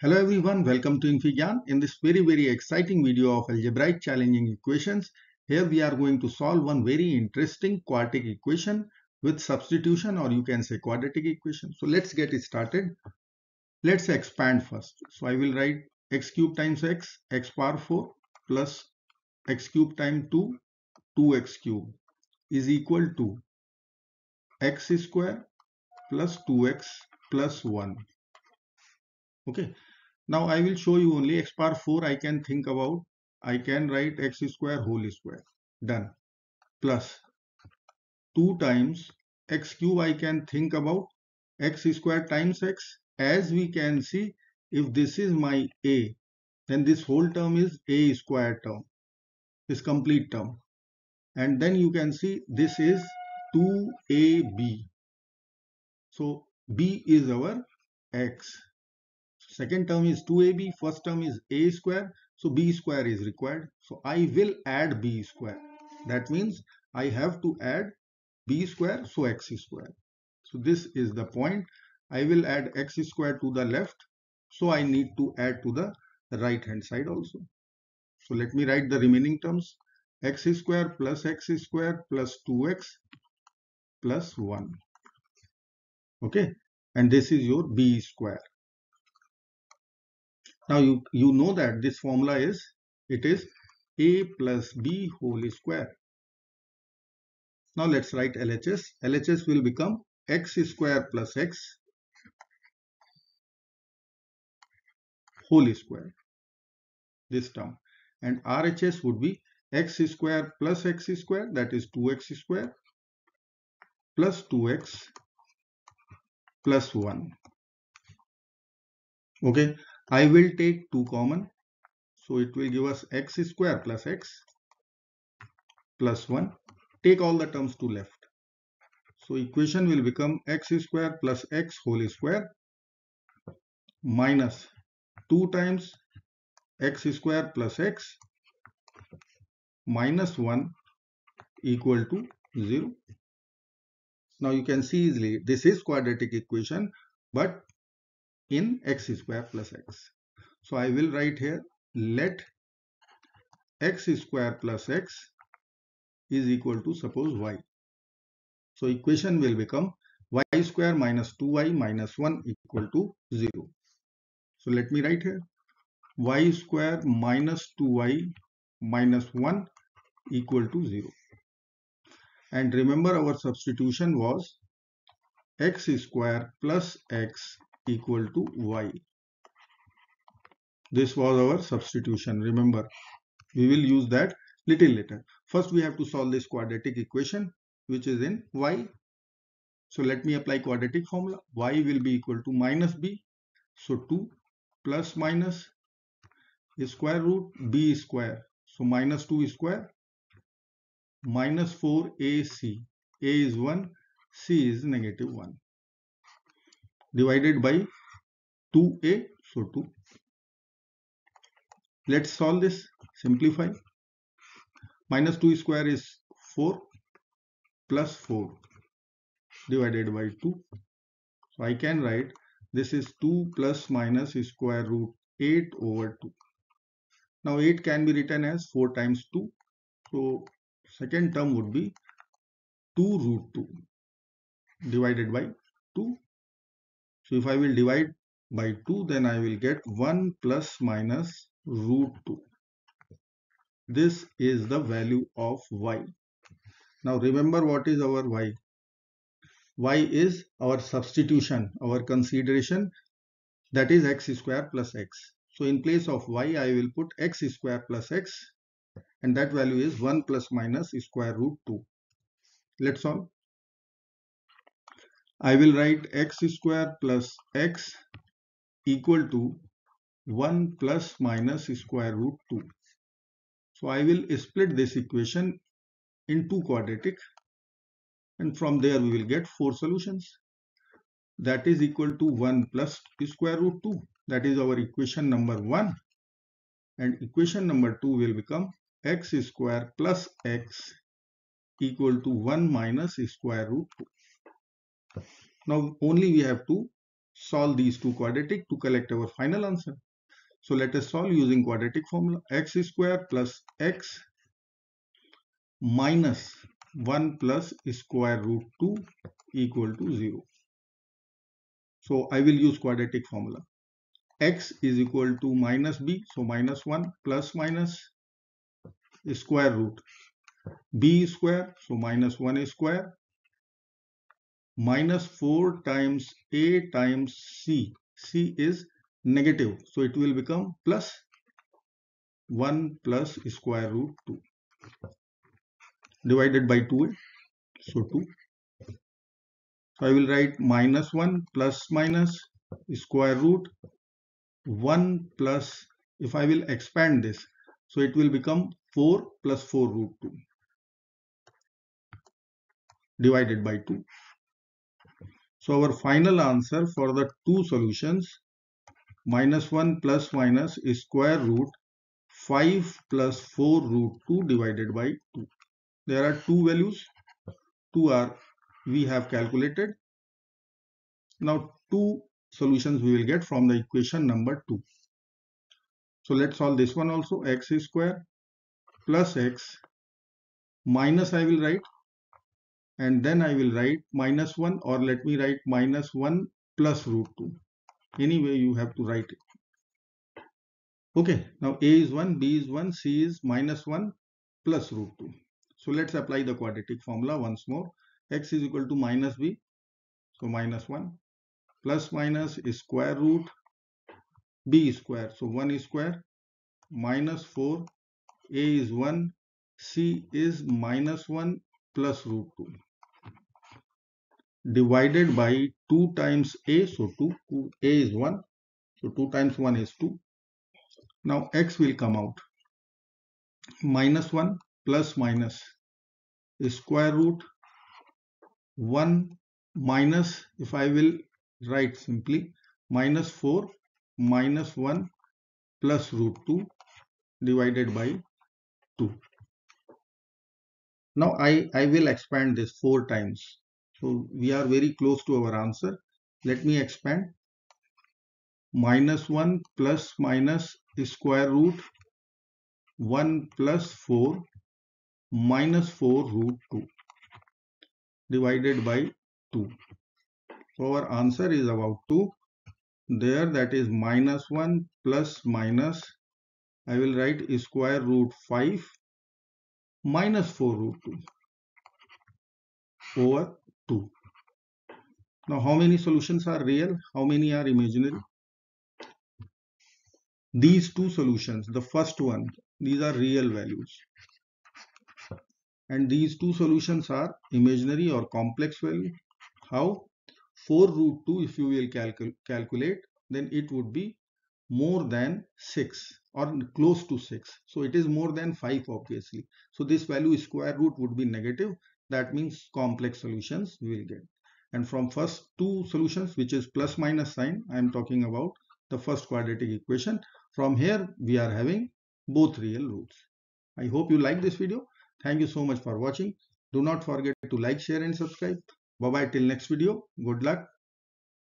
Hello everyone, welcome to infyGyan. In this very very exciting video of algebraic challenging equations, here we are going to solve one very interesting quadratic equation with substitution or you can say quadratic equation. So let's get it started. Let's expand first. So I will write x cube times x, x power 4 plus x cube times 2, 2x cube is equal to x square plus 2x plus 1 okay now i will show you only x power 4 i can think about. I can write x square whole square. Done. Plus 2 times x cube i can think about. X square times x. As we can see if this is my a then this whole term is a square term this complete term. And then you can see this is 2ab so b is our x second term is 2ab first term is a square. So b square is required. So i will add b square. That means i have to add b square so x square. So this is the point. I will add x square to the left. So i need to add to the right hand side also. So let me write the remaining terms. X square plus x square plus 2x plus 1 okay? And this is your b square now you you know that this formula is it is a plus b whole square. Now let's write LHS LHS will become x square plus x whole square this term. And RHS would be x square plus x square that is 2x square plus 2x plus 1 okay I will take 2 common. So it will give us x square plus x plus 1 take all the terms to left. So equation will become x square plus x whole square minus 2 times x square plus x minus 1 equal to 0. Now you can see easily this is quadratic equation but in x square plus x. So I will write here let x square plus x is equal to suppose y. So equation will become y square minus 2y minus 1 equal to 0. So let me write here y square minus 2y minus 1 equal to 0. And remember our substitution was x square plus x equal to y. This was our substitution. Remember, we will use that little later. First, we have to solve this quadratic equation which is in y. So let me apply quadratic formula. y will be equal to minus b. So 2 plus minus square root b square. So minus 2 square minus 4 ac. a is 1, c is negative 1 divided by 2a. So 2. Let's solve this. Simplify. Minus 2 square is 4 plus 4 divided by 2. So I can write this is 2 plus minus square root 8 over 2. Now 8 can be written as 4 times 2. So second term would be 2 root 2 divided by 2. So if I will divide by 2 then I will get 1 plus minus root 2. This is the value of y. Now remember what is our y. y is our substitution, our consideration that is x square plus x. So in place of y, I will put x square plus x and that value is 1 plus minus square root 2. Let's solve. I will write x square plus x equal to 1 plus minus square root 2. So I will split this equation into quadratic and from there we will get four solutions. That is equal to 1 plus square root 2 that is our equation number 1 and equation number 2 will become x square plus x equal to 1 minus square root 2. Now only we have to solve these two quadratic to collect our final answer. So let us solve using quadratic formula x square plus x minus 1 plus square root 2 equal to 0. So I will use quadratic formula. x is equal to minus b, so minus 1 plus minus square root b square, so minus 1 square minus 4 times a times c. c is negative, so it will become plus 1 plus square root 2 divided by 2a. so 2 so I will write minus 1 plus minus square root 1 plus if I will expand this so it will become 4 plus 4 root 2 divided by 2 so our final answer for the two solutions minus 1 plus minus square root 5 plus 4 root 2 divided by 2 there are two values. Two are we have calculated. Now two solutions we will get from the equation number 2 so let's solve this one also. X square plus x minus I will write and then I will write minus 1 or let me write minus 1 plus root 2 anyway you have to write it okay now a is 1 b is 1 c is minus 1 plus root 2 so let's apply the quadratic formula once more. x is equal to minus b. So minus 1 plus minus square root b square. So 1 is square minus 4 a is 1 c is minus 1 plus root 2 divided by 2 times a so 2, 2 a is 1 so 2 times 1 is 2 now x will come out minus 1 plus minus square root 1 minus if I will write simply minus 4 minus 1 plus root 2 divided by 2. Now I, I will expand this 4 times. So we are very close to our answer. Let me expand. Minus 1 plus minus square root 1 plus 4 minus 4 root 2 divided by 2. So our answer is about 2. There that is minus 1 plus minus I will write square root 5 minus 4 root 2 over 2. Now how many solutions are real? How many are imaginary? These two solutions, the first one, these are real values and these two solutions are imaginary or complex value. How? 4 root 2 if you will calcul calculate then it would be more than 6 or close to 6. So it is more than 5 obviously. So this value square root would be negative. That means complex solutions we will get. And from first two solutions which is plus minus sign I am talking about the first quadratic equation. From here we are having both real roots. I hope you like this video. Thank you so much for watching. Do not forget to like, share and subscribe. Bye bye till next video. Good luck.